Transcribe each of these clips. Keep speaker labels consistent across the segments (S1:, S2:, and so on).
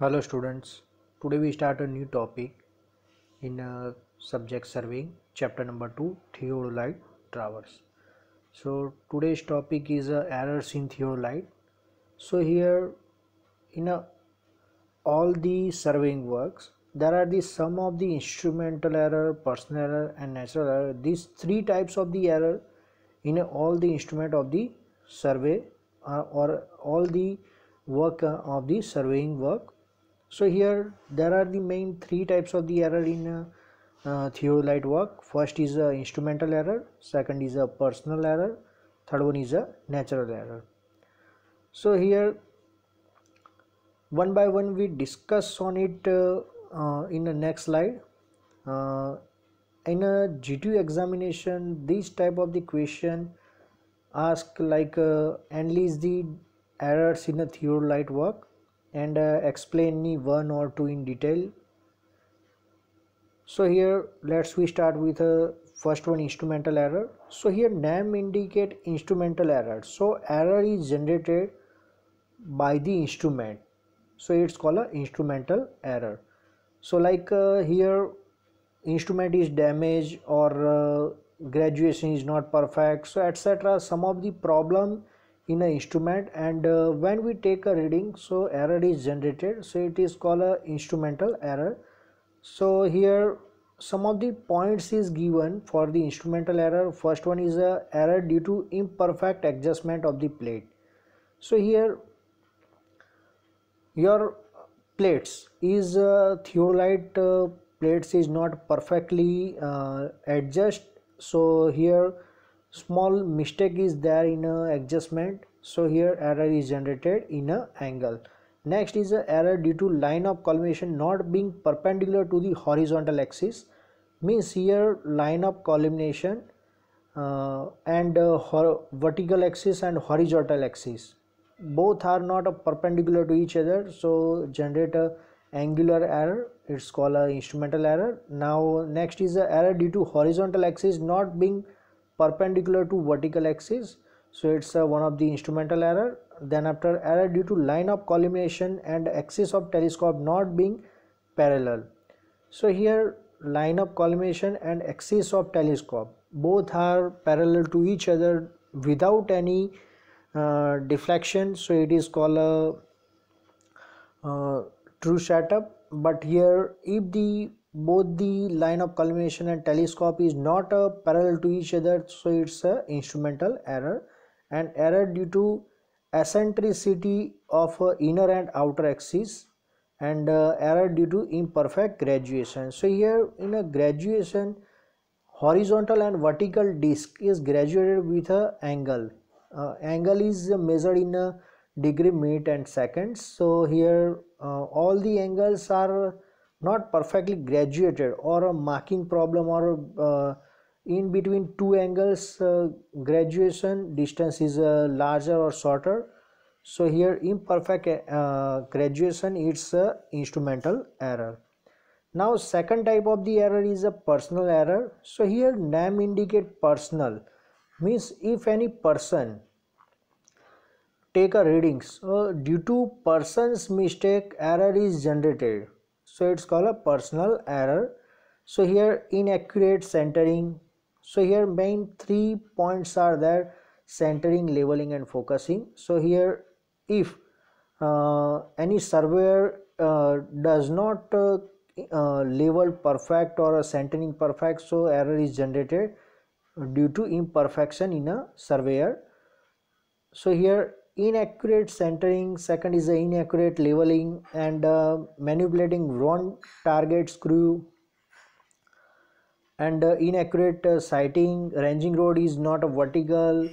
S1: Hello students, today we start a new topic in uh, subject surveying chapter number 2 theodolite traverse. So today's topic is uh, errors in theodolite. So here in uh, all the surveying works there are the sum of the instrumental error, personal error and natural error. These three types of the error in uh, all the instrument of the survey or all the work of the surveying work so here there are the main three types of the error in uh, uh, theodolite work. First is a instrumental error. Second is a personal error. Third one is a natural error. So here one by one we discuss on it uh, uh, in the next slide. Uh, in a GTU examination this type of the question ask like uh, analyze the errors in a theodolite work and uh, explain me one or two in detail. So here let's we start with a uh, first one instrumental error. So here name indicate instrumental error. So error is generated by the instrument. So it's called a instrumental error. So like uh, here instrument is damaged or uh, graduation is not perfect. So etc some of the problem in an instrument and uh, when we take a reading so error is generated. So it is called a instrumental error. So here some of the points is given for the instrumental error. First one is a error due to imperfect adjustment of the plate. So here your plates is uh, theodolite uh, plates is not perfectly uh, adjust. So here small mistake is there in a adjustment. So here error is generated in a angle. Next is a error due to line of collimation not being perpendicular to the horizontal axis. Means here line of collimation uh, and uh, vertical axis and horizontal axis. Both are not perpendicular to each other. So generate a angular error. It's called a instrumental error. Now next is a error due to horizontal axis not being perpendicular to vertical axis. So it's uh, one of the instrumental error. Then after error due to line of collimation and axis of telescope not being parallel. So here line of collimation and axis of telescope both are parallel to each other without any uh, deflection. So it is called a uh, true setup. But here if the both the line of collimation and telescope is not uh, parallel to each other so it's a instrumental error. And error due to eccentricity of uh, inner and outer axis and uh, error due to imperfect graduation. So here in a graduation horizontal and vertical disc is graduated with a angle. Uh, angle is measured in a degree minute and seconds. So here uh, all the angles are not perfectly graduated or a marking problem or uh, in between two angles uh, graduation distance is uh, larger or shorter. So here imperfect uh, graduation it's a instrumental error. Now second type of the error is a personal error. So here name indicate personal means if any person take a readings so due to person's mistake error is generated so it's called a personal error. So here inaccurate centering. So here main three points are there. Centering leveling and focusing. So here if uh, any surveyor uh, does not uh, uh, level perfect or centering perfect so error is generated due to imperfection in a surveyor. So here inaccurate centering second is the inaccurate leveling and uh, manipulating wrong target screw. And uh, inaccurate uh, sighting ranging rod is not a vertical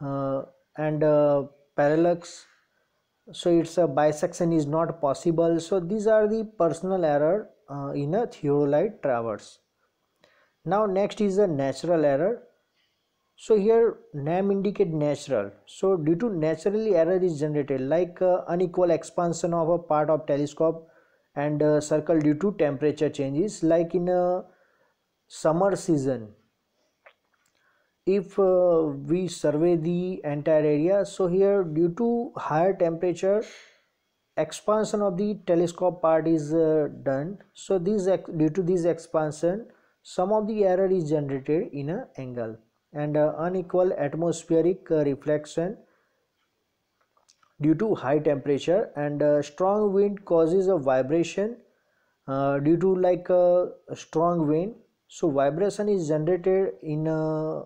S1: uh, and uh, parallax. So its a bisection is not possible. So these are the personal error uh, in a theodolite traverse. Now next is a natural error so here name indicate natural. So due to naturally error is generated like uh, unequal expansion of a part of telescope and uh, circle due to temperature changes like in a summer season. If uh, we survey the entire area so here due to higher temperature expansion of the telescope part is uh, done. So this due to this expansion some of the error is generated in an angle and uh, unequal atmospheric uh, reflection due to high temperature and uh, strong wind causes a vibration uh, due to like a strong wind. So vibration is generated in a,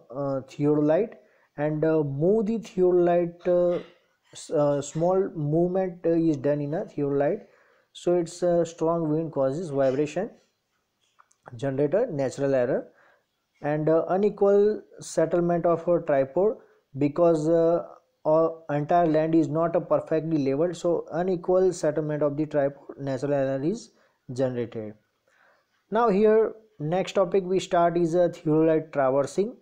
S1: theodolite and uh, move the theodolite uh, small movement uh, is done in a theodolite. So it's a strong wind causes vibration generator natural error and uh, unequal settlement of a tripod because uh, entire land is not a perfectly leveled so unequal settlement of the tripod natural error is generated now here next topic we start is a theodolite traversing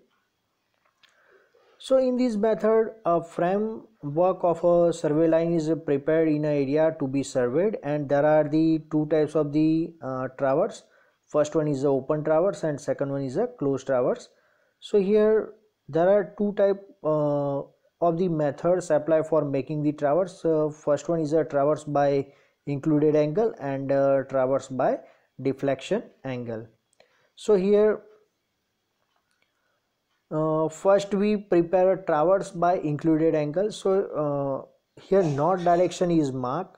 S1: so in this method, a framework of a survey line is prepared in an area to be surveyed and there are the two types of the uh, traverse. First one is the open traverse and second one is a closed traverse. So here there are two type uh, of the methods apply for making the traverse. Uh, first one is a traverse by included angle and uh, traverse by deflection angle. So here uh, first we prepare a traverse by included angle so uh, here north direction is marked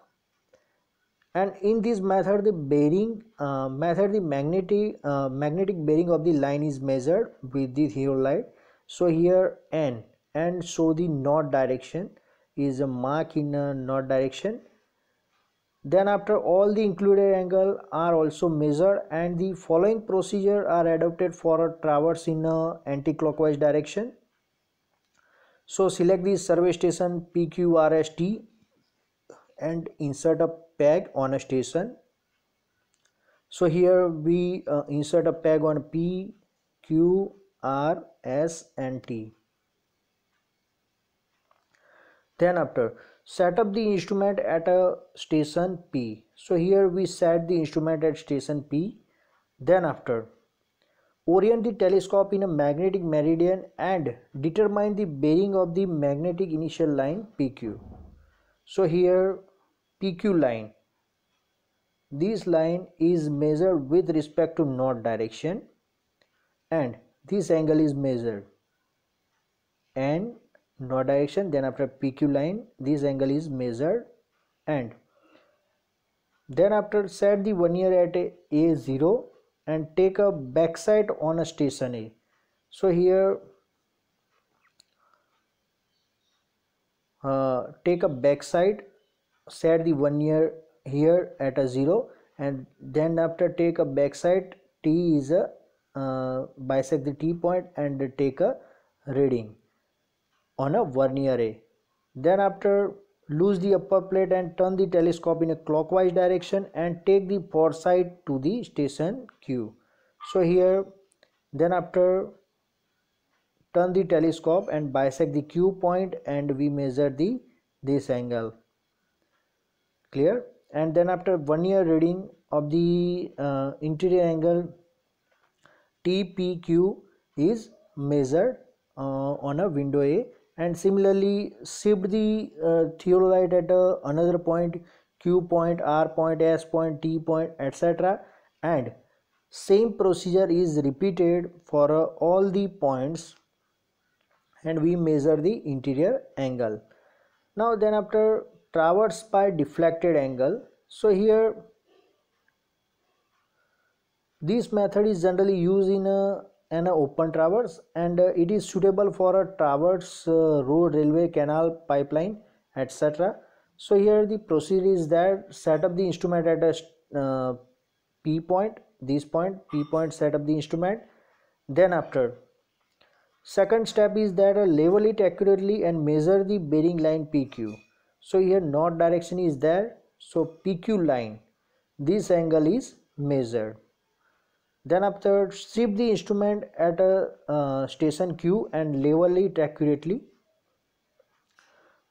S1: and in this method the bearing uh, method the magnetic uh, magnetic bearing of the line is measured with the theodolite so here n and so the north direction is a mark in a north direction then after all the included angle are also measured and the following procedure are adopted for a traverse in a anti-clockwise direction. So select the survey station PQRST and insert a peg on a station. So here we uh, insert a peg on P, Q, R, S and T. Then after set up the instrument at a station P. So here we set the instrument at station P. Then after orient the telescope in a magnetic meridian and determine the bearing of the magnetic initial line PQ. So here PQ line. This line is measured with respect to north direction and this angle is measured. And north direction then after pq line this angle is measured and then after set the vernier at a, a 0 and take a backsight on a station a. So here uh, take a backsight set the vernier here at a 0 and then after take a backsight t is a uh, bisect the t point and take a reading on a vernier A. Then after lose the upper plate and turn the telescope in a clockwise direction and take the foresight to the station Q. So here then after turn the telescope and bisect the Q point and we measure the this angle clear. And then after vernier reading of the uh, interior angle TPQ is measured uh, on a window A. And similarly shift the uh, theodolite at uh, another point q point r point s point t point etc and same procedure is repeated for uh, all the points. And we measure the interior angle. Now then after traverse by deflected angle. So here this method is generally used in a an open traverse and it is suitable for a traverse uh, road railway canal pipeline etc so here the procedure is that set up the instrument at a uh, p point this point p point set up the instrument. Then after second step is that uh, level it accurately and measure the bearing line pq so here north direction is there. So pq line. This angle is measured then after shift the instrument at a uh, station Q and level it accurately.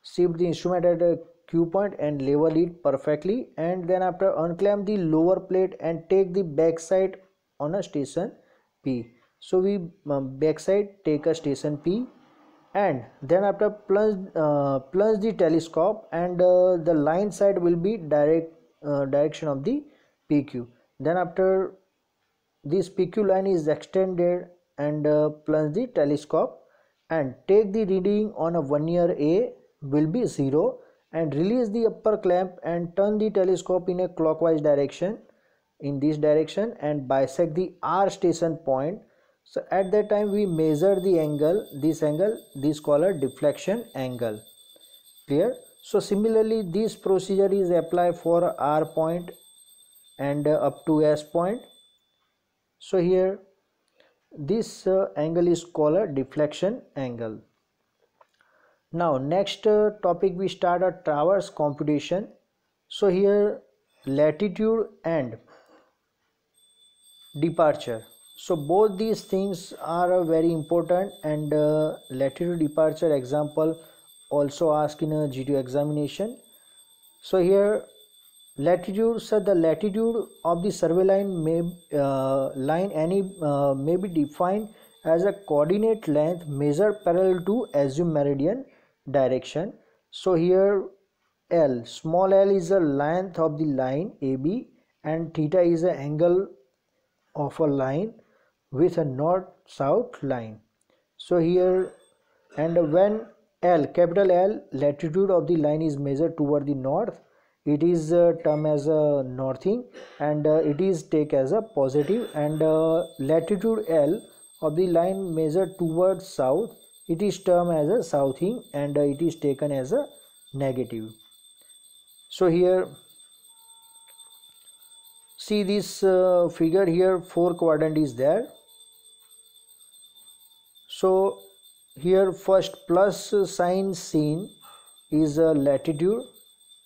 S1: Shift the instrument at a Q point and level it perfectly. And then after unclamp the lower plate and take the backsight on a station P. So we um, backsight take a station P and then after plunge uh, plunge the telescope and uh, the line side will be direct uh, direction of the pq then after this pq line is extended and uh, plunge the telescope and take the reading on a vernier a will be 0 and release the upper clamp and turn the telescope in a clockwise direction in this direction and bisect the r station point so at that time we measure the angle this angle this called deflection angle. Clear? So similarly this procedure is applied for r point and up to s point. So here this uh, angle is called deflection angle. Now next uh, topic we start a traverse computation. So here latitude and departure so both these things are very important and uh, latitude departure example also asked in a GTU examination. So here latitude so the latitude of the survey line may uh, line any uh, may be defined as a coordinate length measured parallel to assumed meridian direction. So here L small l is the length of the line AB and theta is the angle of a line with a north south line. So here and when L capital L latitude of the line is measured toward the north it is uh, term as a northing and uh, it is take as a positive and uh, latitude L of the line measured towards south it is termed as a southing and uh, it is taken as a negative. So here see this uh, figure here four quadrant is there so here first plus sign seen is a latitude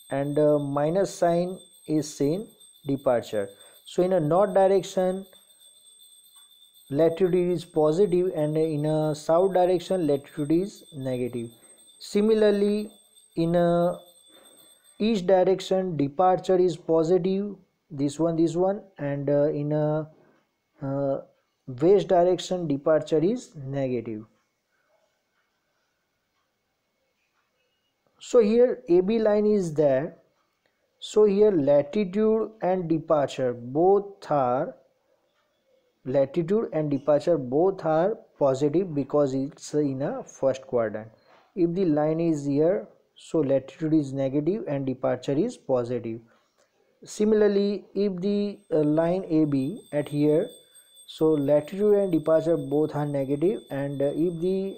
S1: and uh, minus sign is seen departure. So in a north direction latitude is positive and in a south direction latitude is negative. Similarly in a east direction departure is positive this one this one and uh, in a uh, west direction departure is negative? So here AB line is there. So here latitude and departure both are latitude and departure both are positive because it's in a first quadrant. If the line is here so latitude is negative and departure is positive. Similarly if the uh, line AB at here so latitude and departure both are negative and uh, if the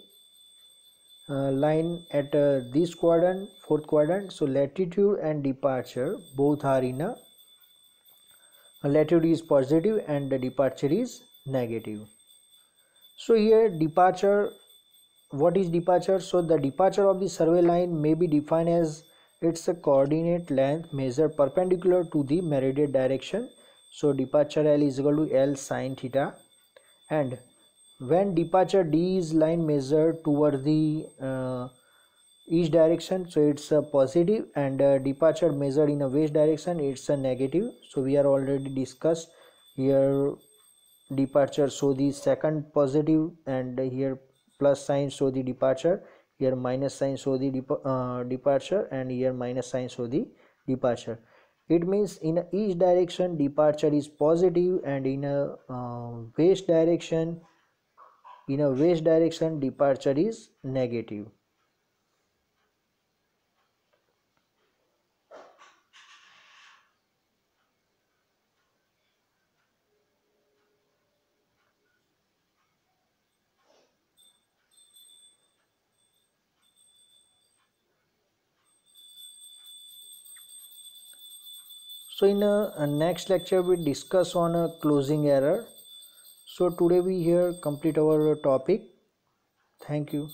S1: uh, line at uh, this quadrant fourth quadrant so latitude and departure both are in a latitude is positive and the departure is negative. So here departure what is departure? So the departure of the survey line may be defined as its coordinate length measured perpendicular to the meridian direction so departure l is equal to l sine theta. And when departure d is line measured toward the uh, east direction so it's a positive. And uh, departure measured in a west direction it's a negative. So we are already discussed here. Departure so the second positive and here plus sign show the departure. Here minus sign show the uh, departure. And here minus sign show the departure it means in each direction departure is positive and in a uh, west direction in a west direction departure is negative so in a, a, next lecture we discuss on a closing error. So today we here complete our topic. Thank you